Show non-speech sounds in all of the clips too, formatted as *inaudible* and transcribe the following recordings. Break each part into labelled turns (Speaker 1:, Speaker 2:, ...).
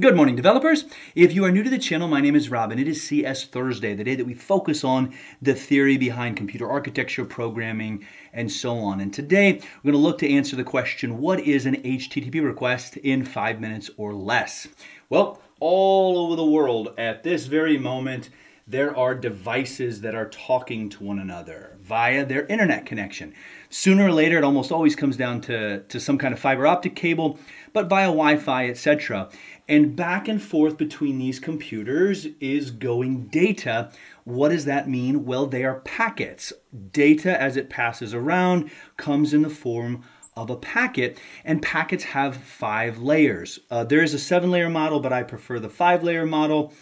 Speaker 1: Good morning, developers. If you are new to the channel, my name is Robin. It is CS Thursday, the day that we focus on the theory behind computer architecture, programming, and so on. And today, we're going to look to answer the question, what is an HTTP request in five minutes or less? Well, all over the world at this very moment, there are devices that are talking to one another via their internet connection. Sooner or later, it almost always comes down to, to some kind of fiber optic cable, but via Wi Fi, etc. And back and forth between these computers is going data. What does that mean? Well, they are packets. Data, as it passes around, comes in the form of a packet, and packets have five layers. Uh, there is a seven layer model, but I prefer the five layer model.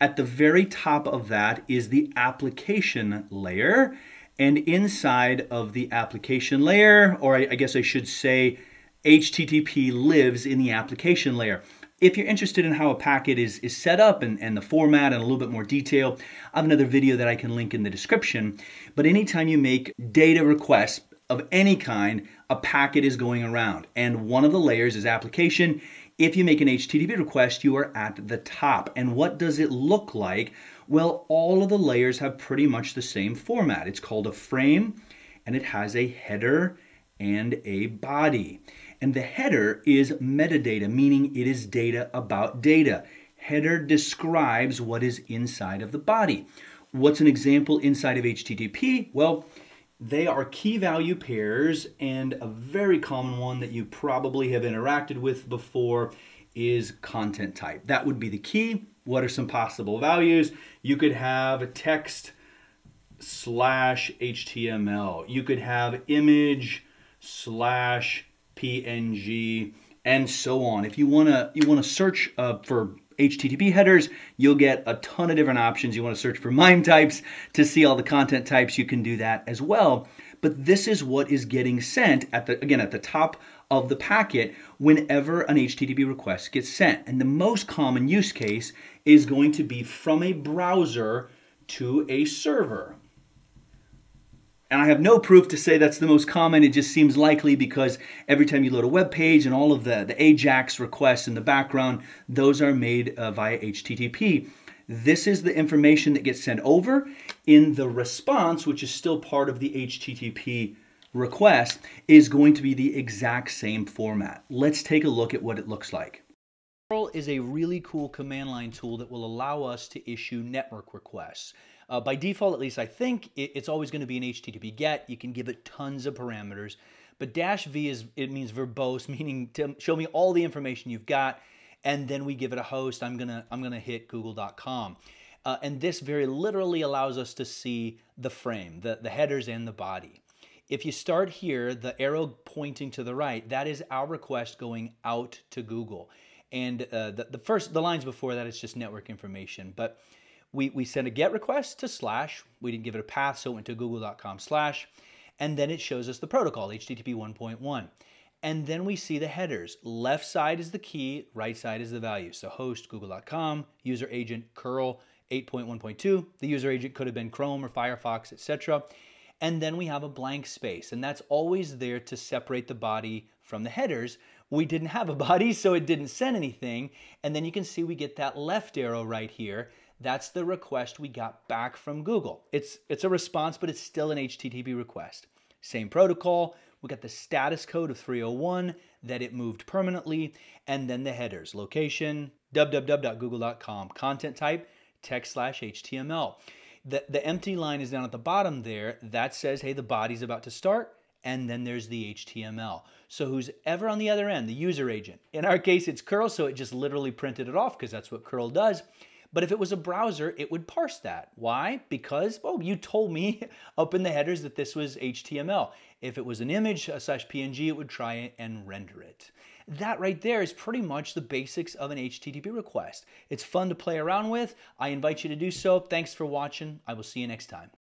Speaker 1: At the very top of that is the application layer. And inside of the application layer, or I, guess I should say, HTTP lives in the application layer. If you're interested in how a packet is, is set up and, and the format and a little bit more detail, I have another video that I can link in the description. But anytime you make data requests of any kind, a packet is going around. And one of the layers is application. If you make an HTTP request, you are at the top. And what does it look like? Well, all of the layers have pretty much the same format. It's called a frame, and it has a header and a body. And the header is metadata, meaning it is data about data. Header describes what is inside of the body. What's an example inside of HTTP? Well, they are key value pairs, and a very common one that you probably have interacted with before is content type. That would be the key. What are some possible values? You could have text slash HTML. You could have image slash PNG and so on. If you wanna you wanna search uh, for HTTP headers, you'll get a ton of different options. You want to search for MIME types to see all the content types, you can do that as well. But this is what is getting sent at the again at the top of the packet whenever an HTTP request gets sent. And the most common use case is going to be from a browser to a server. And I have no proof to say that's the most common. It just seems likely because every time you load a web page and all of the, the AJAX requests in the background, those are made uh, via HTTP. This is the information that gets sent over in the response, which is still part of the HTTP request, is going to be the exact same format. Let's take a look at what it looks like. Curl is a really cool command line tool that will allow us to issue network requests. Uh, by default, at least I think, it, it's always going to be an HTTP GET. You can give it tons of parameters. But dash V is it means verbose, *laughs* meaning to show me all the information you've got, and then we give it a host. I'm gonna I'm gonna hit Google.com. Uh, and this very literally allows us to see the frame, the, the headers and the body. If you start here, the arrow pointing to the right, that is our request going out to Google. And uh, the, the first, the lines before that is just network information. But we, we sent a GET request to slash. We didn't give it a path, so it went to google.com slash. And then it shows us the protocol, HTTP 1.1. And then we see the headers. Left side is the key, right side is the value. So host, google.com, user agent, curl, 8.1.2. The user agent could have been Chrome or Firefox, etc. And then we have a blank space, and that's always there to separate the body from the headers. We didn't have a body, so it didn't send anything. And then you can see we get that left arrow right here that's the request we got back from Google. It's, it's a response, but it's still an HTTP request. Same protocol, we got the status code of 301 that it moved permanently, and then the headers, location, www.google.com, content type, text slash HTML. The, the empty line is down at the bottom there. That says, hey, the body's about to start, and then there's the HTML. So who's ever on the other end, the user agent. In our case, it's curl, so it just literally printed it off because that's what curl does. But if it was a browser, it would parse that. Why? Because, oh, you told me *laughs* up in the headers that this was HTML. If it was an image slash PNG, it would try and render it. That right there is pretty much the basics of an HTTP request. It's fun to play around with. I invite you to do so. Thanks for watching. I will see you next time.